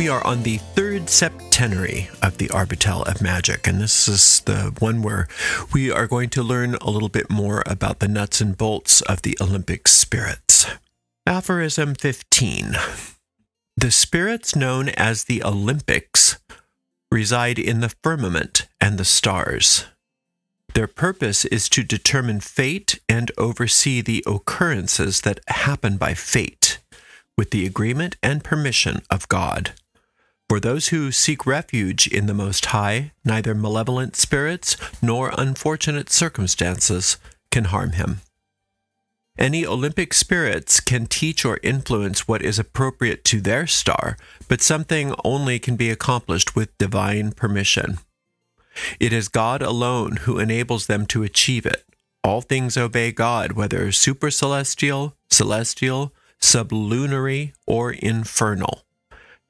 We are on the third septenary of the Arbatel of Magic, and this is the one where we are going to learn a little bit more about the nuts and bolts of the Olympic spirits. Aphorism 15 The spirits known as the Olympics reside in the firmament and the stars. Their purpose is to determine fate and oversee the occurrences that happen by fate, with the agreement and permission of God. For those who seek refuge in the Most High, neither malevolent spirits nor unfortunate circumstances can harm him. Any Olympic spirits can teach or influence what is appropriate to their star, but something only can be accomplished with divine permission. It is God alone who enables them to achieve it. All things obey God, whether supercelestial, celestial, sublunary, or infernal.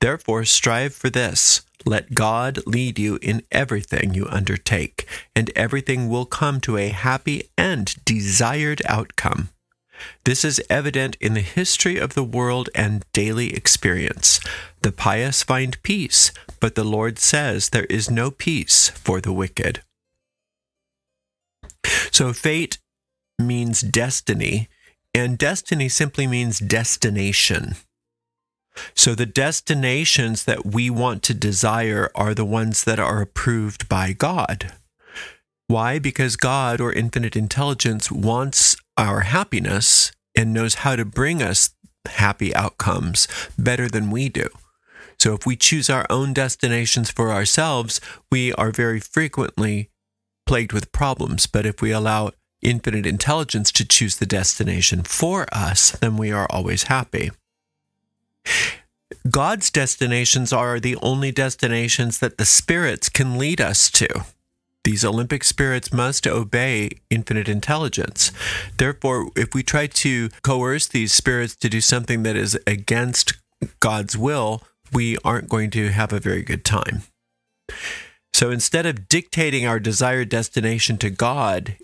Therefore, strive for this. Let God lead you in everything you undertake, and everything will come to a happy and desired outcome. This is evident in the history of the world and daily experience. The pious find peace, but the Lord says there is no peace for the wicked. So, fate means destiny, and destiny simply means destination. So the destinations that we want to desire are the ones that are approved by God. Why? Because God or infinite intelligence wants our happiness and knows how to bring us happy outcomes better than we do. So if we choose our own destinations for ourselves, we are very frequently plagued with problems. But if we allow infinite intelligence to choose the destination for us, then we are always happy. God's destinations are the only destinations that the spirits can lead us to. These Olympic spirits must obey infinite intelligence. Therefore, if we try to coerce these spirits to do something that is against God's will, we aren't going to have a very good time. So instead of dictating our desired destination to God,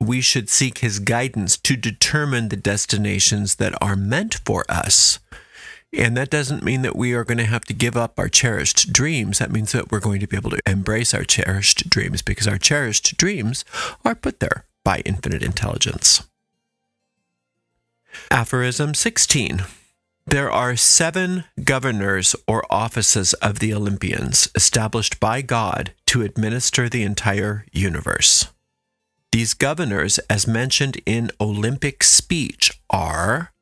we should seek his guidance to determine the destinations that are meant for us. And that doesn't mean that we are going to have to give up our cherished dreams. That means that we're going to be able to embrace our cherished dreams because our cherished dreams are put there by infinite intelligence. Aphorism 16. There are seven governors or offices of the Olympians established by God to administer the entire universe. These governors, as mentioned in Olympic speech, are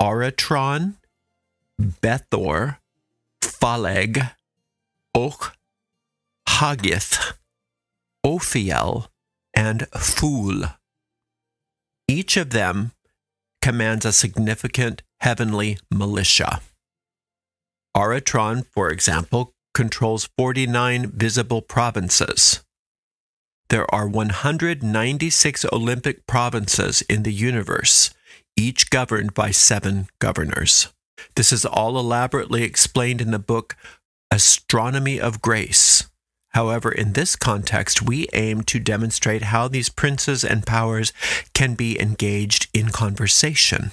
Aratron, Bethor, Phaleg, Och, Hagith, Ophiel, and Phul. Each of them commands a significant heavenly militia. Aratron, for example, controls 49 visible provinces. There are 196 Olympic provinces in the universe, each governed by seven governors. This is all elaborately explained in the book Astronomy of Grace. However, in this context, we aim to demonstrate how these princes and powers can be engaged in conversation.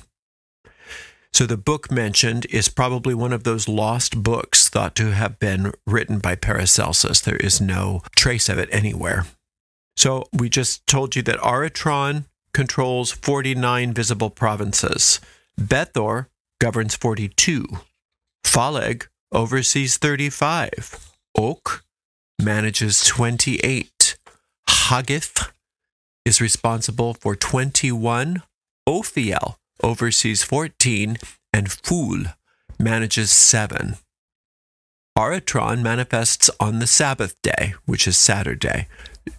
So, the book mentioned is probably one of those lost books thought to have been written by Paracelsus. There is no trace of it anywhere. So, we just told you that Aratron controls 49 visible provinces. Bethor governs 42. Phaleg oversees 35. Och manages 28. Hagith is responsible for 21. Ophiel oversees 14. And Phul manages 7. Aratron manifests on the Sabbath day, which is Saturday,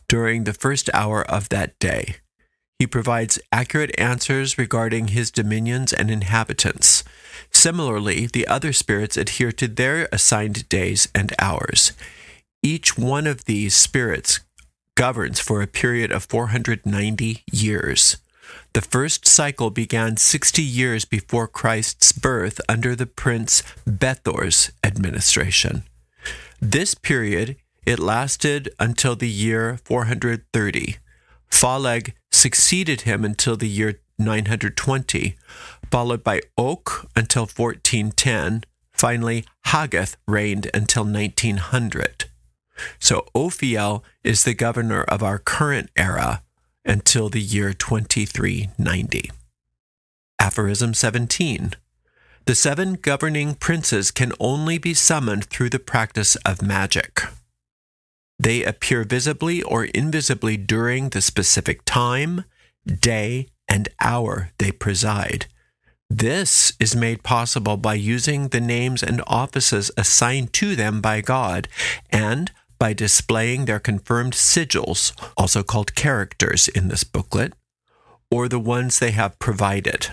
during the first hour of that day. He provides accurate answers regarding his dominions and inhabitants. Similarly, the other spirits adhere to their assigned days and hours. Each one of these spirits governs for a period of 490 years. The first cycle began 60 years before Christ's birth under the prince Bethor's administration. This period, it lasted until the year 430. Phaleg succeeded him until the year 920, followed by Och until 1410, Finally, Hagith reigned until 1900. So Ophiel is the governor of our current era until the year 2390. Aphorism 17. The seven governing princes can only be summoned through the practice of magic. They appear visibly or invisibly during the specific time, day, and hour they preside. This is made possible by using the names and offices assigned to them by God and by displaying their confirmed sigils, also called characters in this booklet, or the ones they have provided.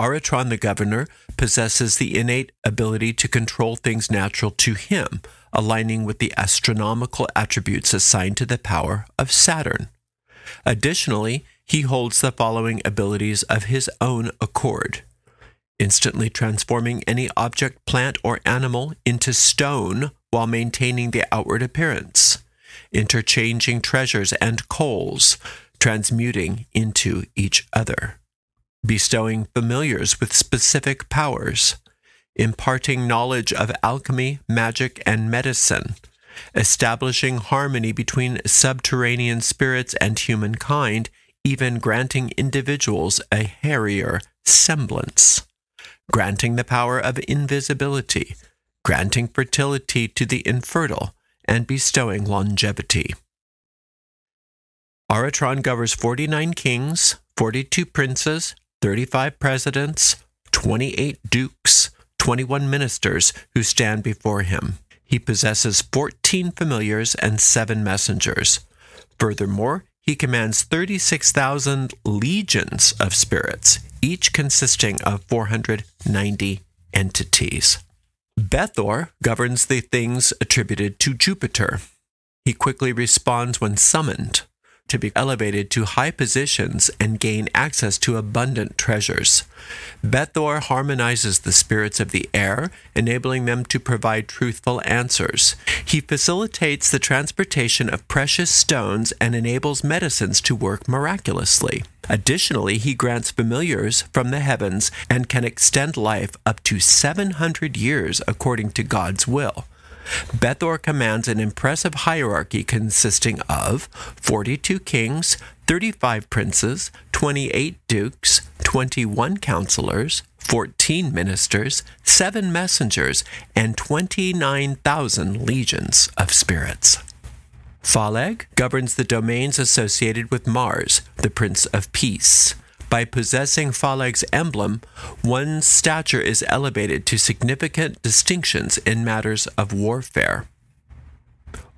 Aratron the governor possesses the innate ability to control things natural to him, aligning with the astronomical attributes assigned to the power of Saturn. Additionally, he holds the following abilities of his own accord. Instantly transforming any object, plant, or animal into stone while maintaining the outward appearance, interchanging treasures and coals, transmuting into each other, bestowing familiars with specific powers, imparting knowledge of alchemy, magic, and medicine, establishing harmony between subterranean spirits and humankind, even granting individuals a hairier semblance, granting the power of invisibility, granting fertility to the infertile, and bestowing longevity. Aratron governs 49 kings, 42 princes, 35 presidents, 28 dukes, 21 ministers who stand before him. He possesses 14 familiars and 7 messengers. Furthermore, he commands 36,000 legions of spirits, each consisting of 490 entities. Bethor governs the things attributed to Jupiter. He quickly responds when summoned to be elevated to high positions and gain access to abundant treasures. Bethor harmonizes the spirits of the air, enabling them to provide truthful answers. He facilitates the transportation of precious stones and enables medicines to work miraculously. Additionally, he grants familiars from the heavens and can extend life up to 700 years according to God's will. Bethor commands an impressive hierarchy consisting of 42 kings, 35 princes, 28 dukes, 21 counselors, 14 ministers, 7 messengers, and 29,000 legions of spirits. Phaleg governs the domains associated with Mars, the Prince of Peace. By possessing Phaleg's emblem, one's stature is elevated to significant distinctions in matters of warfare.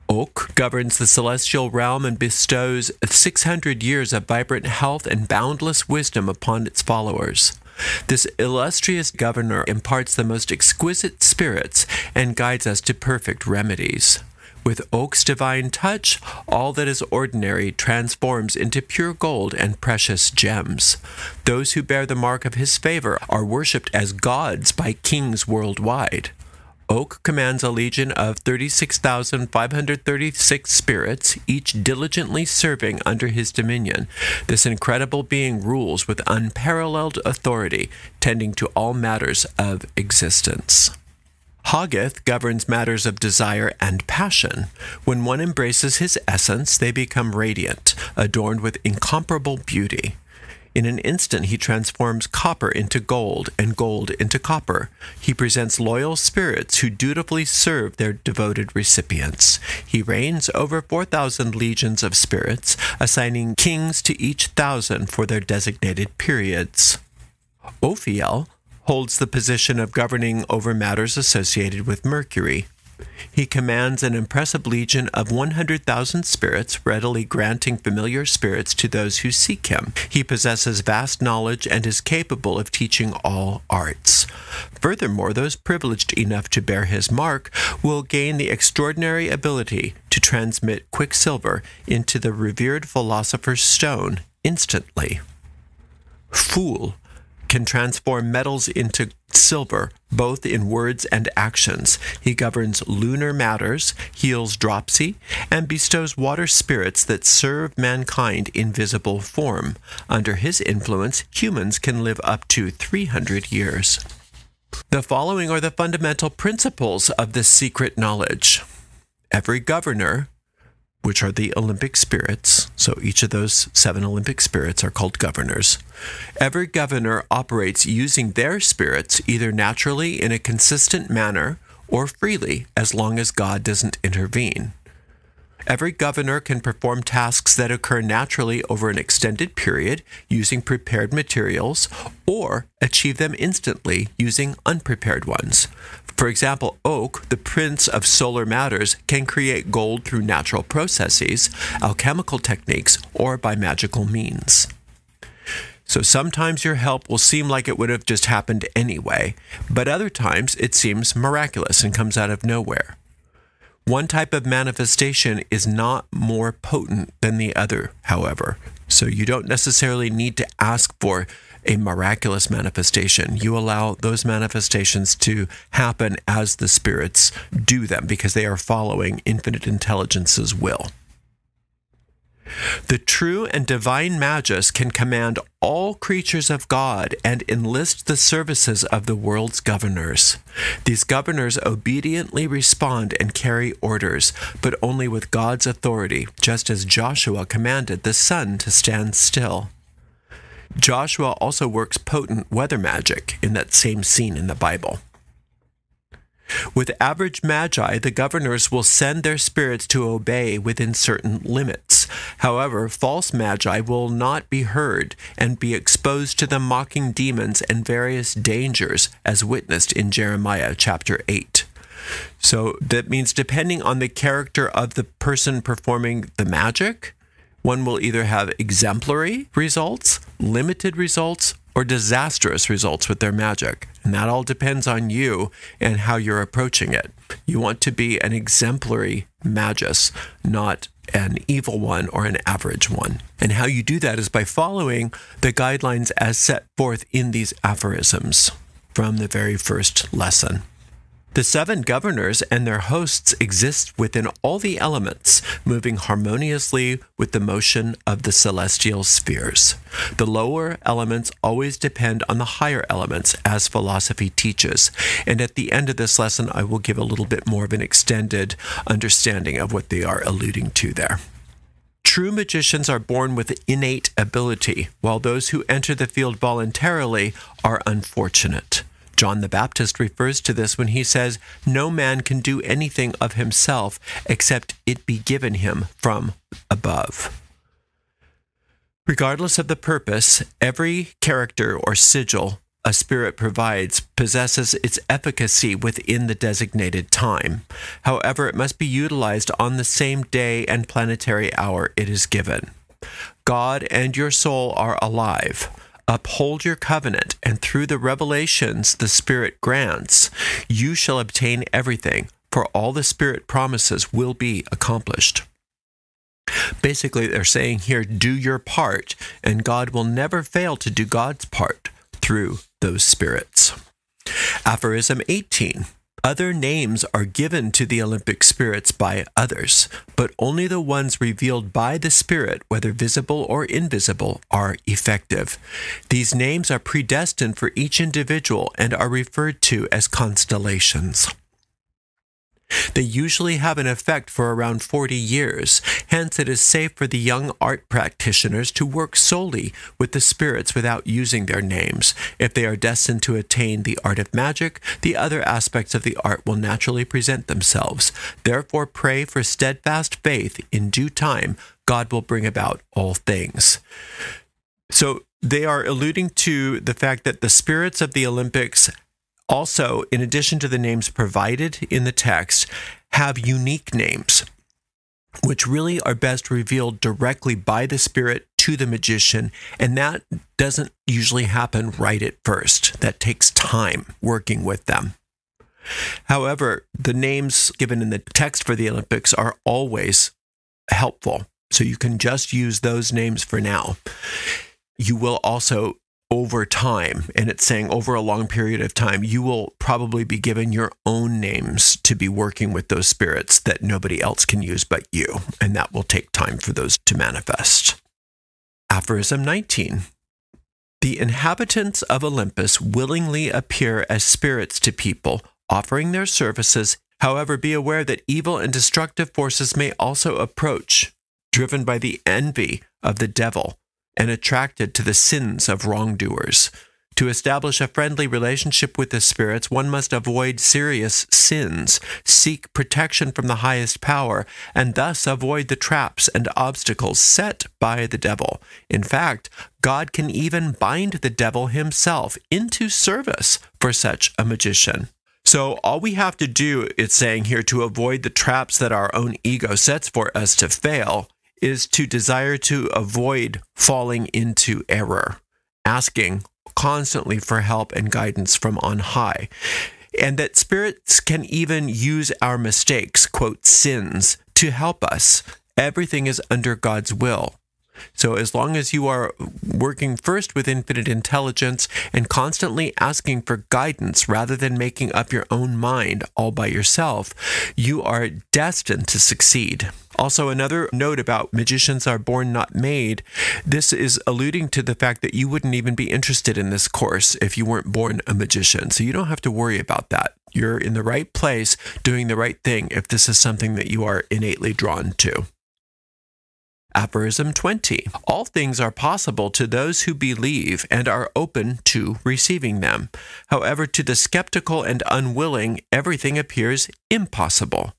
Och governs the celestial realm and bestows 600 years of vibrant health and boundless wisdom upon its followers. This illustrious governor imparts the most exquisite spirits and guides us to perfect remedies. With Och's divine touch, all that is ordinary transforms into pure gold and precious gems. Those who bear the mark of his favor are worshipped as gods by kings worldwide. Oak commands a legion of 36,536 spirits, each diligently serving under his dominion. This incredible being rules with unparalleled authority, tending to all matters of existence. Hagith governs matters of desire and passion. When one embraces his essence, they become radiant, adorned with incomparable beauty. In an instant, he transforms copper into gold and gold into copper. He presents loyal spirits who dutifully serve their devoted recipients. He reigns over 4,000 legions of spirits, assigning kings to each thousand for their designated periods. Ophiel holds the position of governing over matters associated with Mercury. He commands an impressive legion of 100,000 spirits, readily granting familiar spirits to those who seek him. He possesses vast knowledge and is capable of teaching all arts. Furthermore, those privileged enough to bear his mark will gain the extraordinary ability to transmit quicksilver into the revered philosopher's stone instantly. Phul can transform metals into silver, both in words and actions. He governs lunar matters, heals dropsy, and bestows water spirits that serve mankind in visible form. Under his influence, humans can live up to 300 years. The following are the fundamental principles of this secret knowledge. Every governor, which are the Olympic spirits, so each of those seven Olympic spirits are called governors. Every governor operates using their spirits either naturally in a consistent manner or freely as long as God doesn't intervene. Every governor can perform tasks that occur naturally over an extended period using prepared materials or achieve them instantly using unprepared ones. For example, Och, the prince of solar matters, can create gold through natural processes, alchemical techniques, or by magical means. So sometimes your help will seem like it would have just happened anyway, but other times it seems miraculous and comes out of nowhere. One type of manifestation is not more potent than the other, however. So you don't necessarily need to ask for a miraculous manifestation. You allow those manifestations to happen as the spirits do them because they are following infinite intelligence's will. The true and divine Magus can command all creatures of God and enlist the services of the world's governors. These governors obediently respond and carry orders, but only with God's authority, just as Joshua commanded the sun to stand still. Joshua also works potent weather magic in that same scene in the Bible. With average magi, the governors will send their spirits to obey within certain limits. However, false magi will not be heard and be exposed to the mocking demons and various dangers, as witnessed in Jeremiah chapter 8. So that means depending on the character of the person performing the magic, one will either have exemplary results, limited results, or disastrous results with their magic. And that all depends on you and how you're approaching it. You want to be an exemplary magus, not an evil one or an average one. And how you do that is by following the guidelines as set forth in these aphorisms from the very first lesson. The seven governors and their hosts exist within all the elements, moving harmoniously with the motion of the celestial spheres. The lower elements always depend on the higher elements, as philosophy teaches. And at the end of this lesson, I will give a little bit more of an extended understanding of what they are alluding to there. True magicians are born with innate ability, while those who enter the field voluntarily are unfortunate. John the Baptist refers to this when he says, No man can do anything of himself except it be given him from above. Regardless of the purpose, every character or sigil a spirit provides possesses its efficacy within the designated time. However, it must be utilized on the same day and planetary hour it is given. God and your soul are alive uphold your covenant, and through the revelations the Spirit grants, you shall obtain everything, for all the Spirit promises will be accomplished. Basically, they're saying here, do your part, and God will never fail to do God's part through those spirits. Aphorism 18 other names are given to the Olympic spirits by others, but only the ones revealed by the spirit, whether visible or invisible, are effective. These names are predestined for each individual and are referred to as constellations. They usually have an effect for around 40 years, hence, it is safe for the young art practitioners to work solely with the spirits without using their names. If they are destined to attain the art of magic, the other aspects of the art will naturally present themselves. Therefore, pray for steadfast faith. In due time, God will bring about all things. So, they are alluding to the fact that the spirits of the Olympics also, in addition to the names provided in the text, have unique names, which really are best revealed directly by the Spirit to the magician. And that doesn't usually happen right at first, that takes time working with them. However, the names given in the text for the Olympics are always helpful. So you can just use those names for now. You will also over time, and it's saying over a long period of time, you will probably be given your own names to be working with those spirits that nobody else can use but you. And that will take time for those to manifest. Aphorism 19 The inhabitants of Olympus willingly appear as spirits to people, offering their services. However, be aware that evil and destructive forces may also approach, driven by the envy of the devil and attracted to the sins of wrongdoers. To establish a friendly relationship with the spirits, one must avoid serious sins, seek protection from the highest power, and thus avoid the traps and obstacles set by the devil. In fact, God can even bind the devil himself into service for such a magician. So, all we have to do, it's saying here, to avoid the traps that our own ego sets for us to fail, is to desire to avoid falling into error, asking constantly for help and guidance from on high. And that spirits can even use our mistakes, quote, sins, to help us. Everything is under God's will. So, as long as you are working first with infinite intelligence and constantly asking for guidance rather than making up your own mind all by yourself, you are destined to succeed. Also, another note about magicians are born not made. This is alluding to the fact that you wouldn't even be interested in this course if you weren't born a magician. So you don't have to worry about that. You're in the right place doing the right thing if this is something that you are innately drawn to. Aphorism 20. All things are possible to those who believe and are open to receiving them. However, to the skeptical and unwilling, everything appears impossible.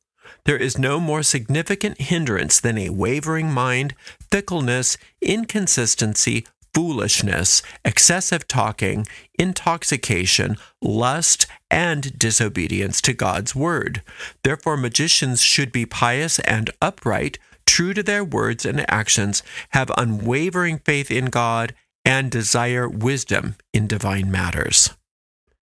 There is no more significant hindrance than a wavering mind, fickleness, inconsistency, foolishness, excessive talking, intoxication, lust, and disobedience to God's word. Therefore, magicians should be pious and upright, true to their words and actions, have unwavering faith in God, and desire wisdom in divine matters.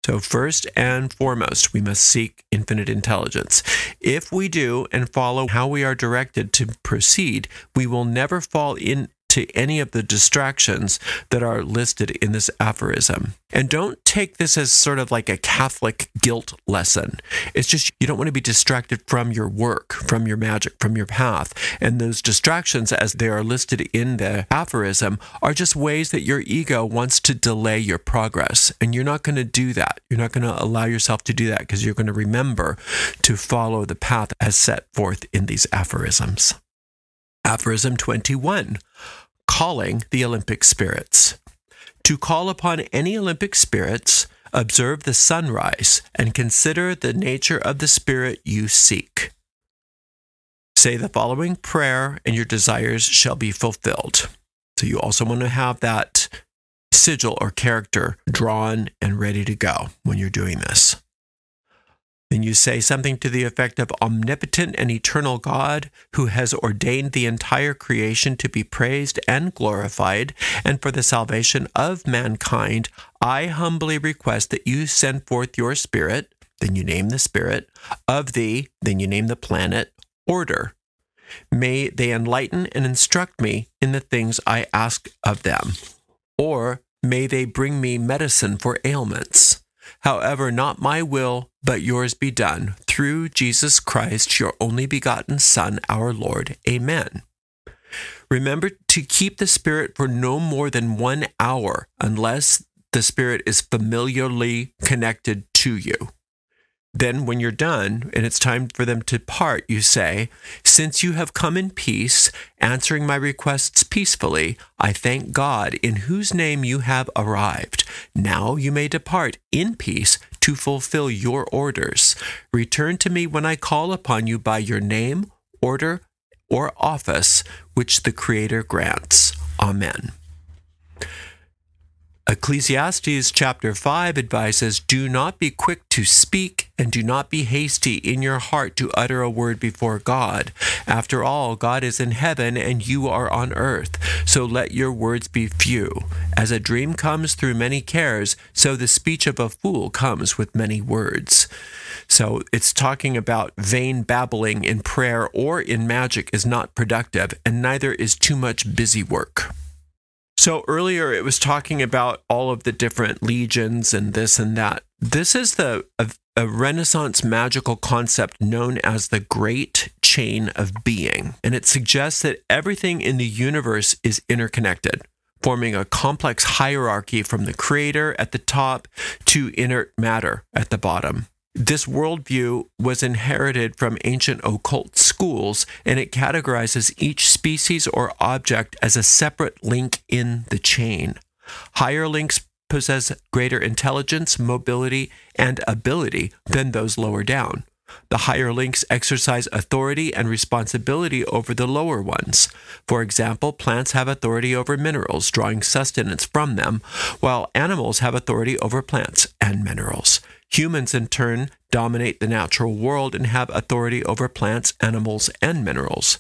So, first and foremost, we must seek infinite intelligence. If we do and follow how we are directed to proceed, we will never fall in to any of the distractions that are listed in this aphorism. And don't take this as sort of like a Catholic guilt lesson. It's just you don't want to be distracted from your work, from your magic, from your path. And those distractions, as they are listed in the aphorism, are just ways that your ego wants to delay your progress. And you're not going to do that. You're not going to allow yourself to do that because you're going to remember to follow the path as set forth in these aphorisms. Aphorism 21 Calling the Olympic Spirits. To call upon any Olympic spirits, observe the sunrise and consider the nature of the spirit you seek. Say the following prayer, and your desires shall be fulfilled. So, you also want to have that sigil or character drawn and ready to go when you're doing this. Then you say something to the effect of omnipotent and eternal God, who has ordained the entire creation to be praised and glorified, and for the salvation of mankind, I humbly request that you send forth your spirit, then you name the spirit, of thee, then you name the planet, order. May they enlighten and instruct me in the things I ask of them. Or may they bring me medicine for ailments. However, not my will, but yours be done, through Jesus Christ, your only begotten Son, our Lord. Amen. Remember to keep the Spirit for no more than one hour, unless the Spirit is familiarly connected to you. Then, when you're done and it's time for them to part, you say, Since you have come in peace, answering my requests peacefully, I thank God in whose name you have arrived. Now you may depart in peace to fulfill your orders. Return to me when I call upon you by your name, order, or office, which the Creator grants. Amen. Ecclesiastes chapter 5 advises Do not be quick to speak, and do not be hasty in your heart to utter a word before God. After all, God is in heaven, and you are on earth. So let your words be few. As a dream comes through many cares, so the speech of a fool comes with many words. So it's talking about vain babbling in prayer or in magic is not productive, and neither is too much busy work. So earlier it was talking about all of the different legions and this and that. This is the a, a, Renaissance magical concept known as the Great Chain of Being, and it suggests that everything in the universe is interconnected. forming a complex hierarchy from the creator at the top to inert matter at the bottom. This worldview was inherited from ancient occult schools, and it categorizes each species or object as a separate link in the chain. Higher links possess greater intelligence, mobility, and ability than those lower down. The higher links exercise authority and responsibility over the lower ones. For example, plants have authority over minerals, drawing sustenance from them, while animals have authority over plants and minerals. Humans, in turn, dominate the natural world and have authority over plants, animals, and minerals.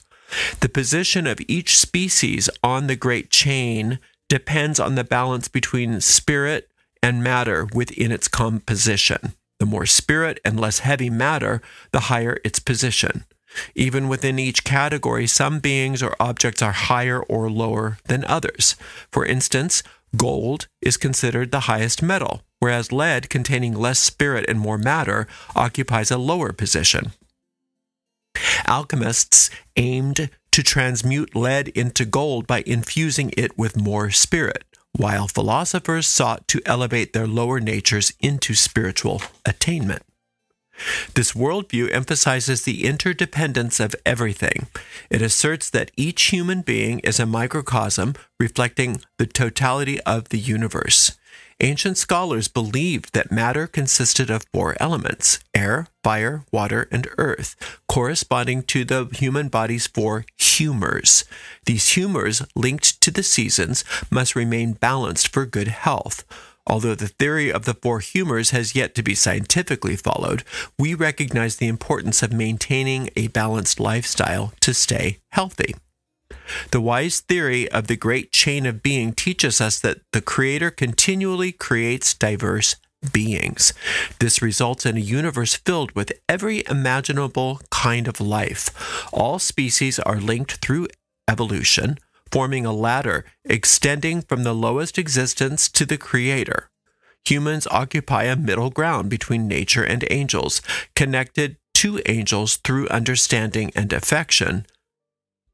The position of each species on the great chain depends on the balance between spirit and matter within its composition. The more spirit and less heavy matter, the higher its position. Even within each category, some beings or objects are higher or lower than others. For instance, gold is considered the highest metal, whereas lead, containing less spirit and more matter, occupies a lower position. Alchemists aimed to transmute lead into gold by infusing it with more spirit, while philosophers sought to elevate their lower natures into spiritual attainment. This worldview emphasizes the interdependence of everything. It asserts that each human being is a microcosm reflecting the totality of the universe. Ancient scholars believed that matter consisted of four elements air, fire, water, and earth, corresponding to the human body's four humors. These humors, linked to the seasons, must remain balanced for good health. Although the theory of the four humors has yet to be scientifically followed, we recognize the importance of maintaining a balanced lifestyle to stay healthy. The wise theory of the great chain of being teaches us that the Creator continually creates diverse beings. This results in a universe filled with every imaginable kind of life. All species are linked through evolution, forming a ladder extending from the lowest existence to the Creator. Humans occupy a middle ground between nature and angels, connected to angels through understanding and affection,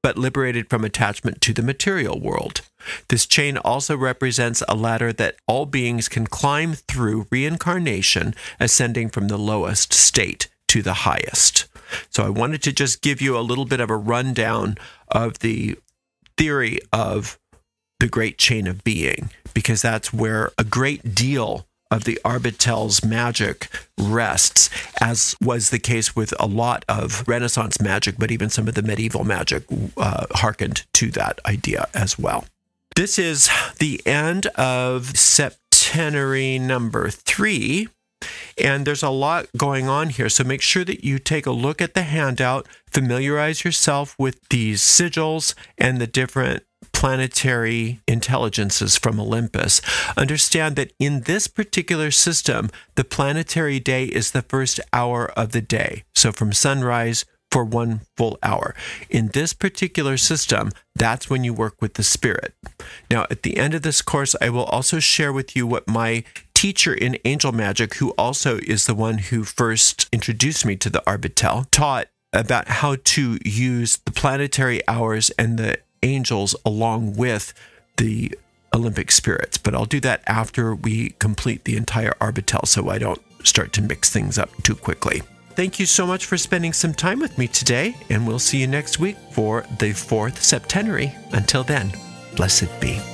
but liberated from attachment to the material world. This chain also represents a ladder that all beings can climb through reincarnation, ascending from the lowest state to the highest. So I wanted to just give you a little bit of a rundown of the theory of the great chain of being, because that's where a great deal of the Arbatel's magic rests, as was the case with a lot of Renaissance magic, but even some of the medieval magic uh, hearkened to that idea as well. This is the end of septenary number three. And there's a lot going on here. So make sure that you take a look at the handout, familiarize yourself with these sigils and the different planetary intelligences from Olympus. Understand that in this particular system, the planetary day is the first hour of the day. So from sunrise for one full hour. In this particular system, that's when you work with the spirit. Now, at the end of this course, I will also share with you what my teacher in angel magic, who also is the one who first introduced me to the Arbatel, taught about how to use the planetary hours and the angels along with the Olympic spirits. But I'll do that after we complete the entire Arbatel so I don't start to mix things up too quickly. Thank you so much for spending some time with me today, and we'll see you next week for the fourth septenary. Until then, blessed be.